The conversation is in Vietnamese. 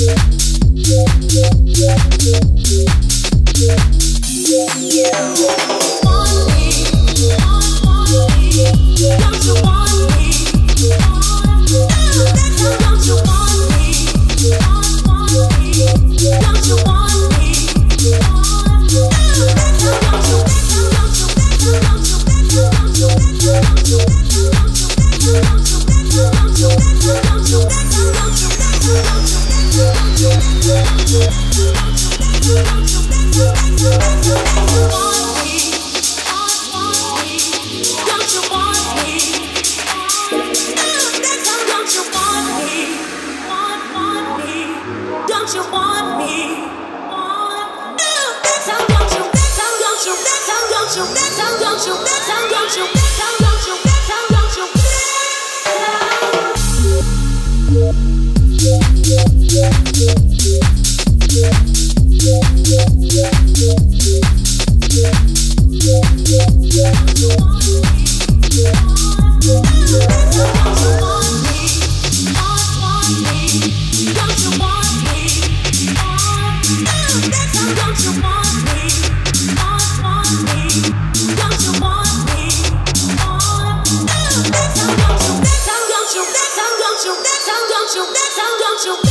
Yeah. Don't you, don't you, don't you, don't you, don't you, don't you.